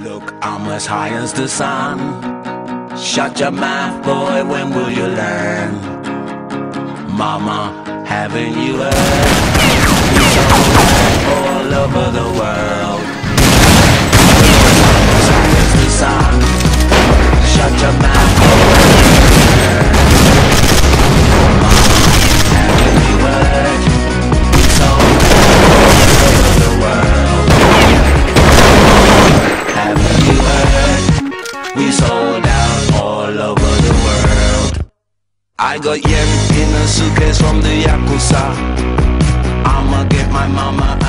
Look, I'm as high as the sun. Shut your mouth, boy, when will you learn? Mama, haven't you heard? All over the world. I'm as high as the sun. Shut your mouth, We sold out all over the world. I got yen in a suitcase from the Yakuza. I'ma get my mama.